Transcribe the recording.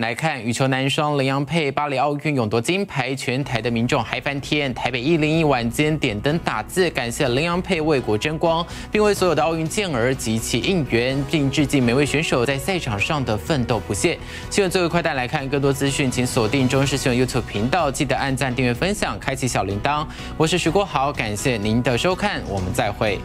来看羽球男双林洋配巴黎奥运勇夺金牌，全台的民众嗨翻天。台北一零一晚间点灯打字，感谢林洋配为国争光，并为所有的奥运健儿及其应援，并致敬每位选手在赛场上的奋斗不懈。希望最后快带来看更多资讯，请锁定中视新闻 YouTube 频道，记得按赞、订阅、分享、开启小铃铛。我是徐国豪，感谢您的收看，我们再会。